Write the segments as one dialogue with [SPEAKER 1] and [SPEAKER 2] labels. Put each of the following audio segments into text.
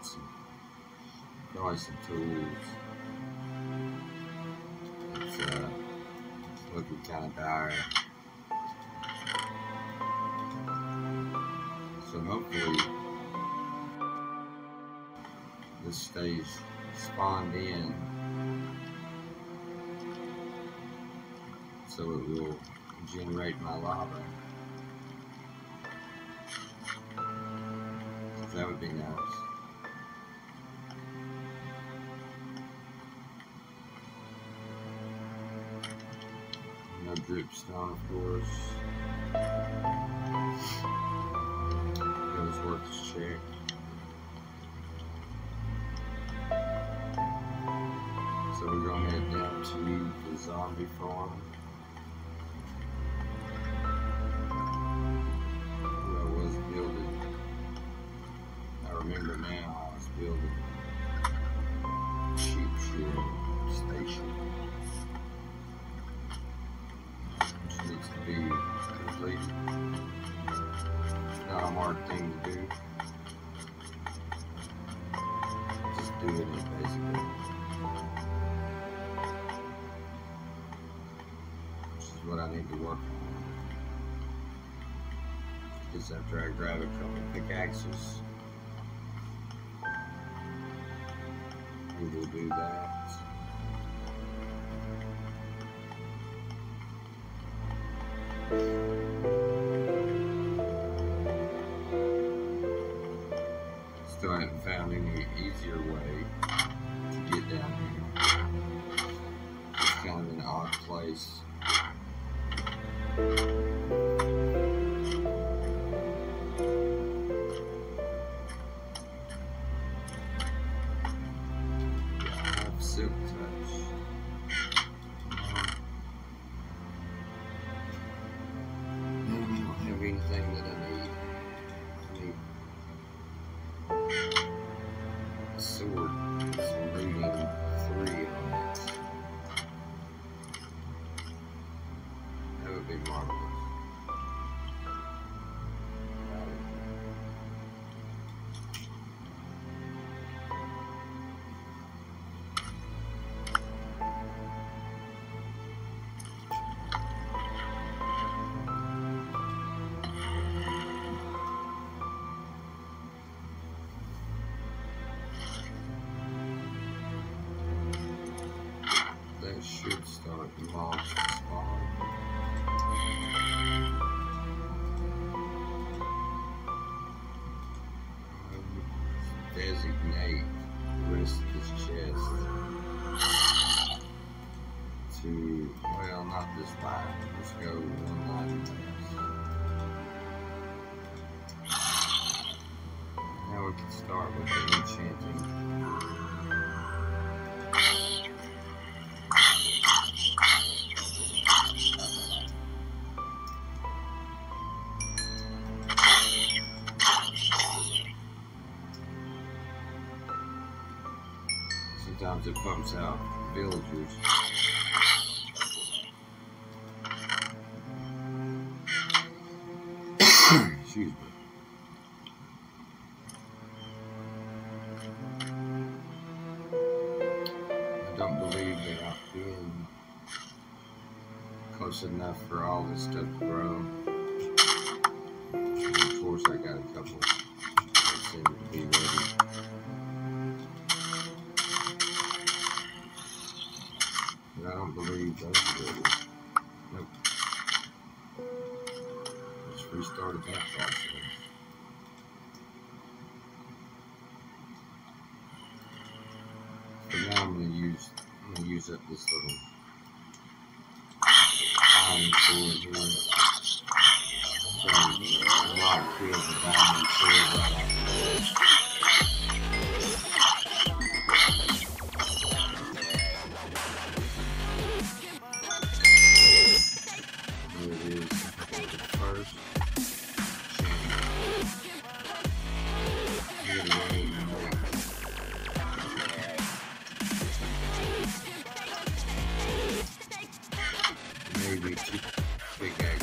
[SPEAKER 1] get some, tools. It's looking kind of dire. So hopefully this stays spawned in so it will generate my lava. That would be nice. Dripstone, of course. Worth his check. So we're going to head down to the zombie farm. Just after I grab a couple pickaxes. We will do that. Still haven't found any easier way to get down here. It's kind of an odd place. This line. Let's go one line. Now we can start with the enchanting. Sometimes it pumps out villagers. All this stuff to grow. And of course, I got a couple that seem to be ready. But I don't believe are ready. Nope. Just restarted that process. So now I'm gonna use I'm gonna use up this little Big Big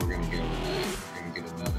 [SPEAKER 1] we're gonna go with that and get another.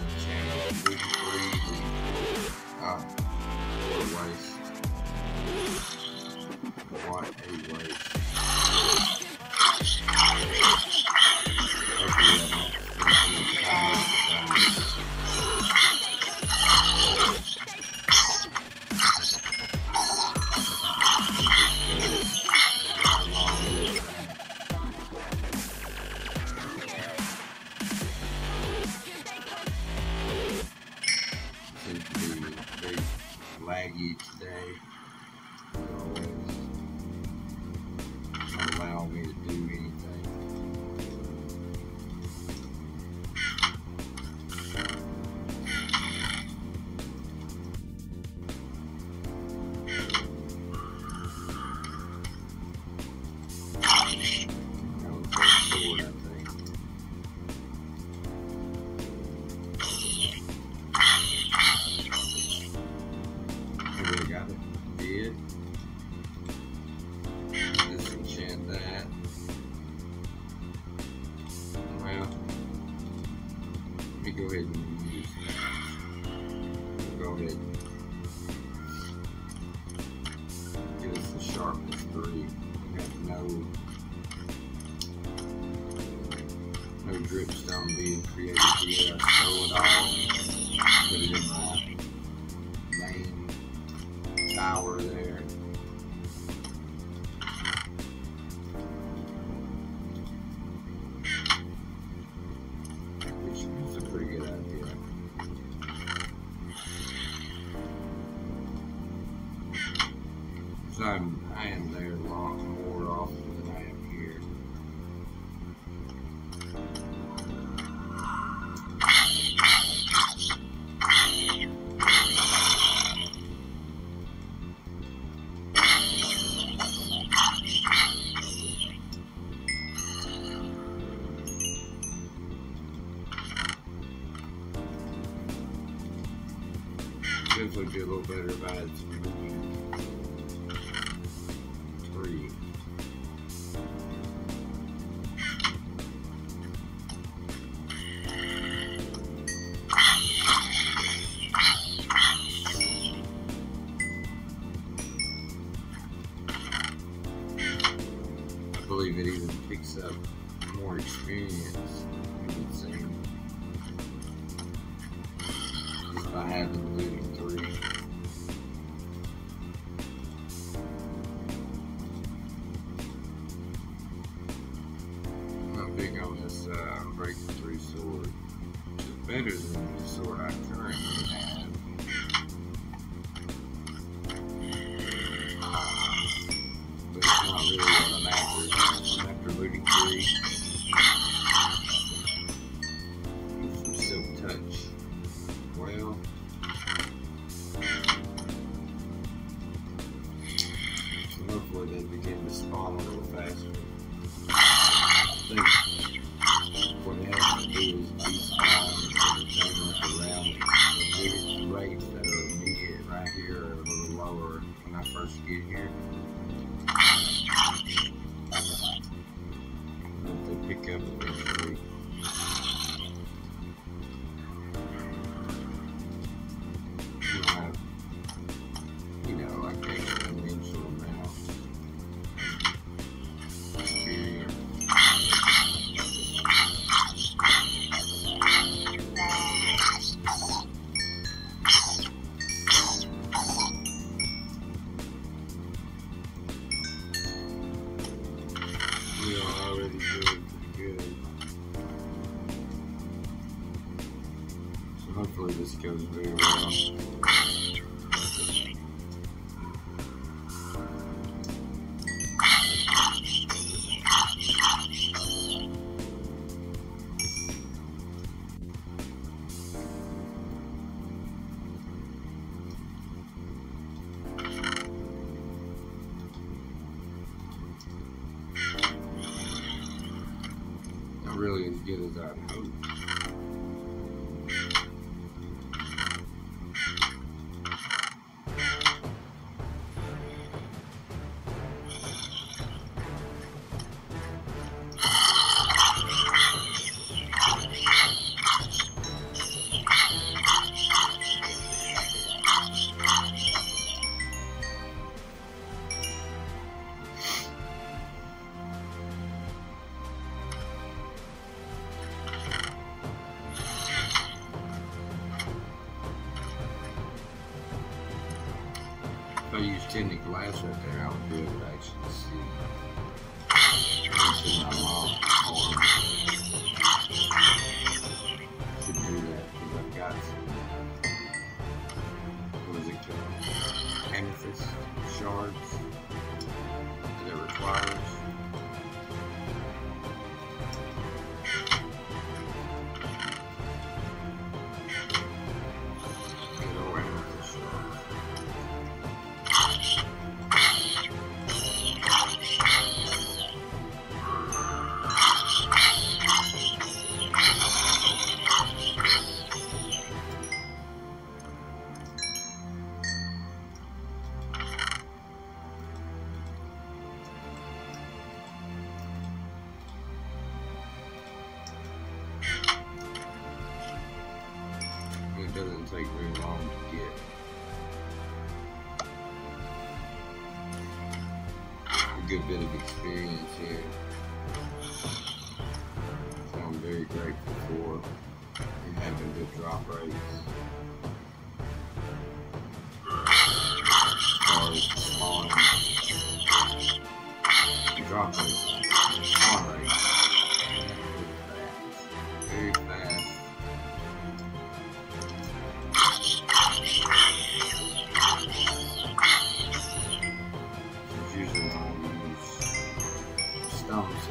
[SPEAKER 1] on this uh, breakthrough sword. is better than the sword I currently have.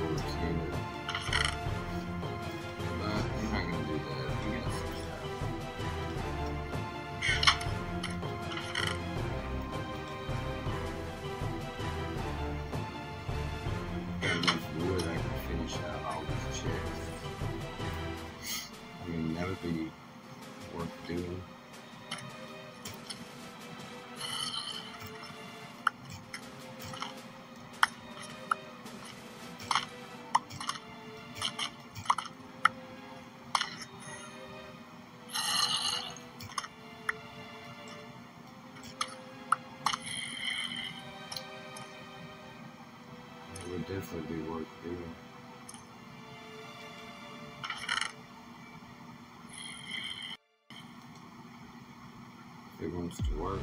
[SPEAKER 1] source unit. definitely be worth doing. It wants to work.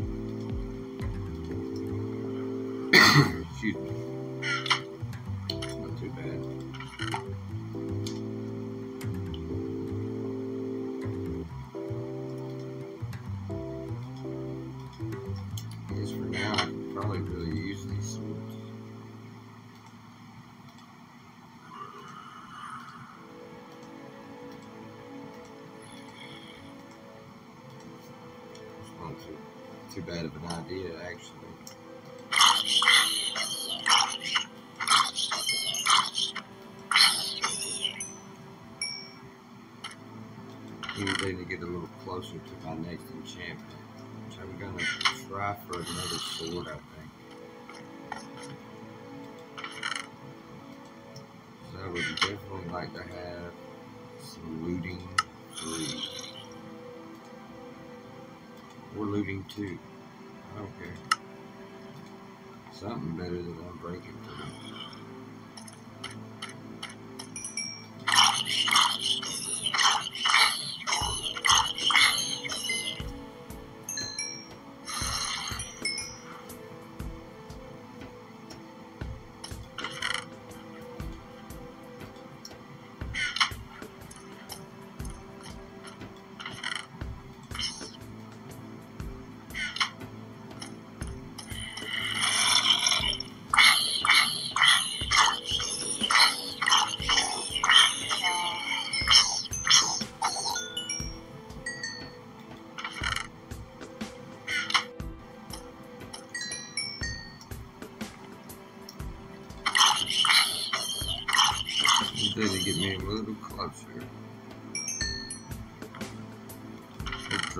[SPEAKER 1] got bad of an idea, actually. Anything to get a little closer to my next enchantment. Which I'm gonna try for another sword, I think. So I would definitely like to have some looting three. Or looting two. I. Something better than unbreaking three. You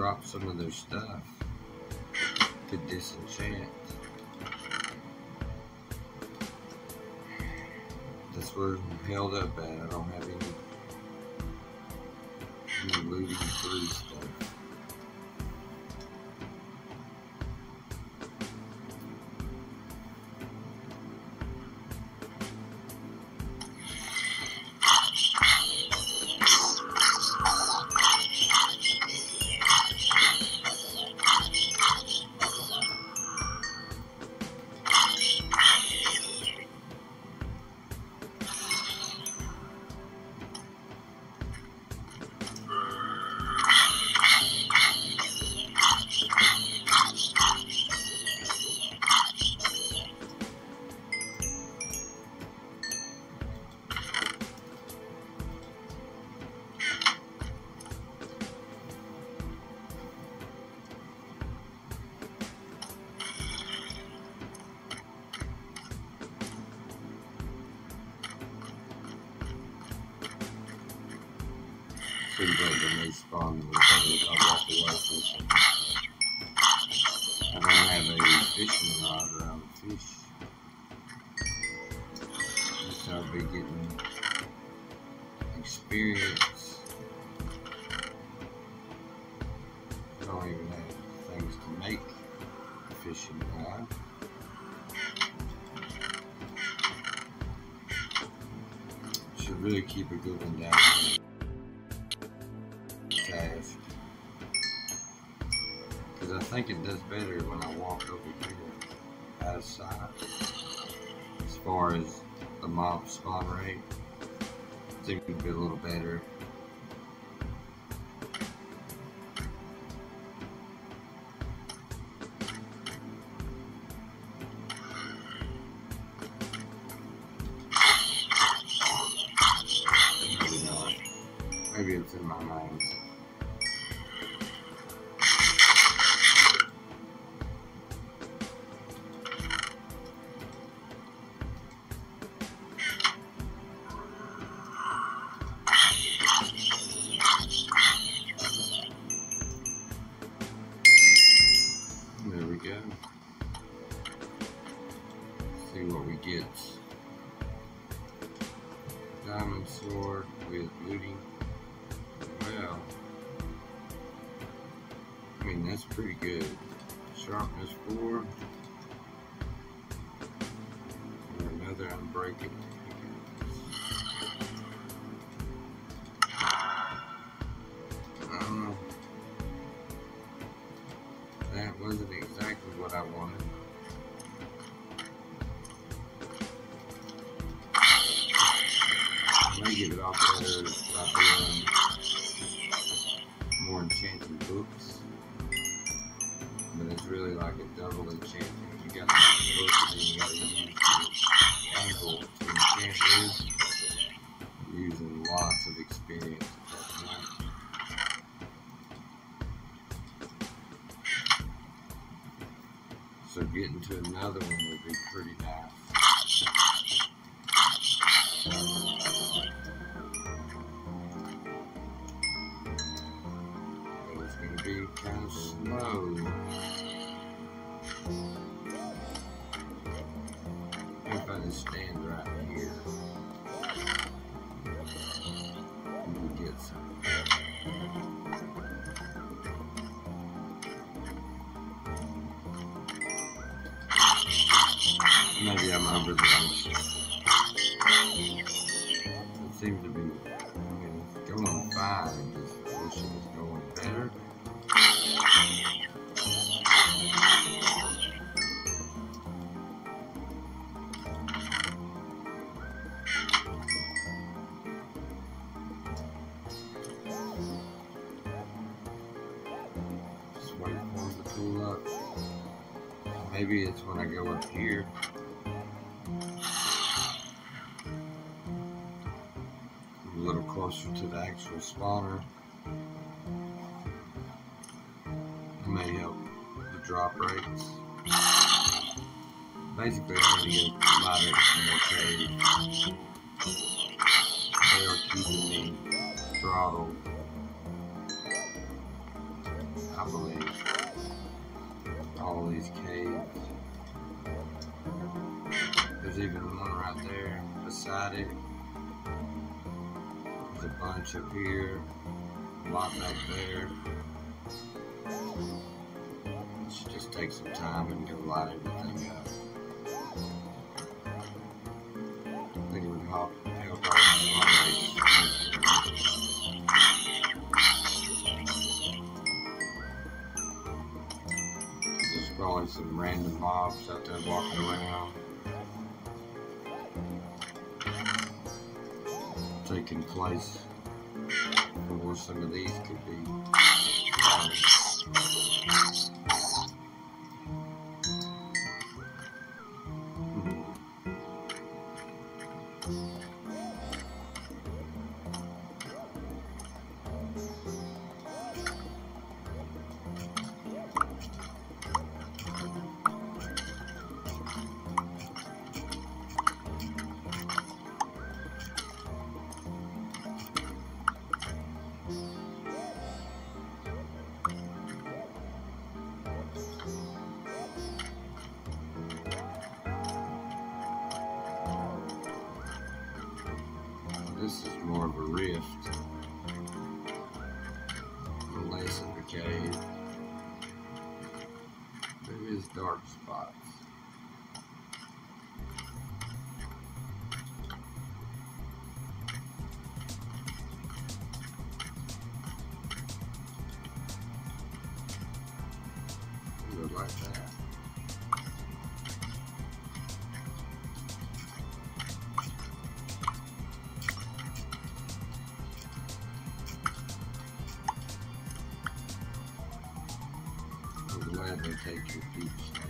[SPEAKER 1] drop some of their stuff to disenchant. That's where I'm held up at. I don't have any, any looting through Because I think it does better when I walk over here out of sight. As far as the mob spawn rate, seems to be a little better. Wasn't exactly what I wanted. I get it off better Maybe I'm over the. It seems to be, Maybe when I go up here. a little closer to the actual spawner. It may help the drop rates. Basically, I'm going to get light up more cave. They are keeping me throttled. I believe. All these caves. There's even one right there beside it. There's a bunch up here, a lot back there. Should just take some time and go light everything up. Taking place. Or some of these could be They take your deep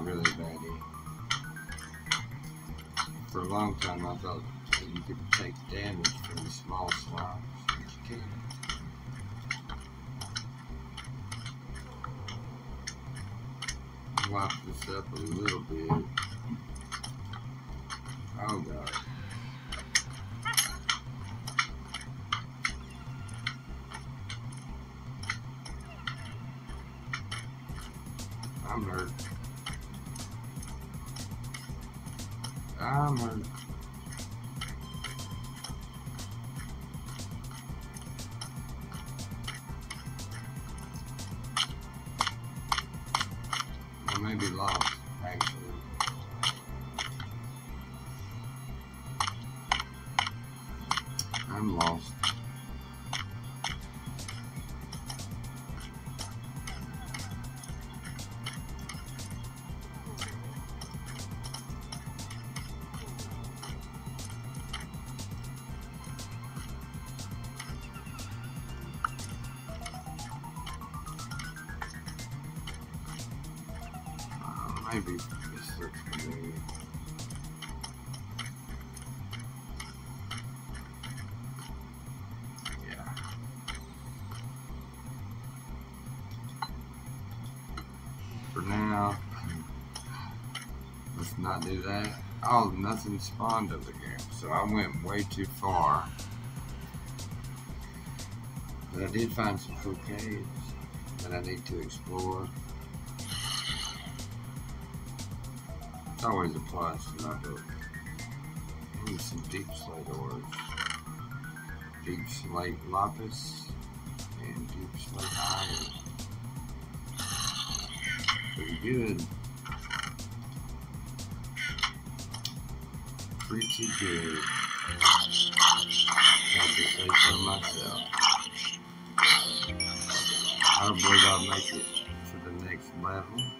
[SPEAKER 1] Not really a baddie. For a long time, I thought that you could take damage from the small slimes, but you can't. Lock this up a little bit. Oh god. Maybe this looks familiar. Yeah. For now, let's not do that. Oh, nothing spawned over here, so I went way too far. But I did find some cool caves that I need to explore. It's always a plus in my book. Some deep slate ores. Deep slate lapis and deep slate iron. Pretty good. Pretty good. Have to say so myself. I believe I'll make it to the next level.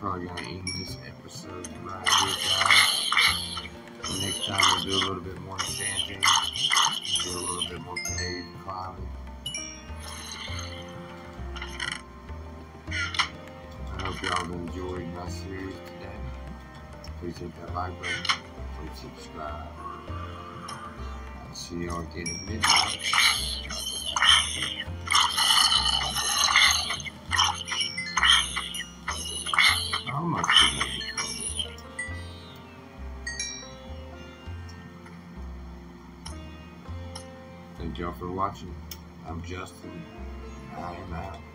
[SPEAKER 1] Probably gonna end this episode right here, guys. Next time we'll do a little bit more enchanting, do a little bit more cave climbing. I hope y'all enjoyed my series today. Please hit that like button. Please subscribe. I'll see y'all again at midnight. For watching. I'm Justin. I am out.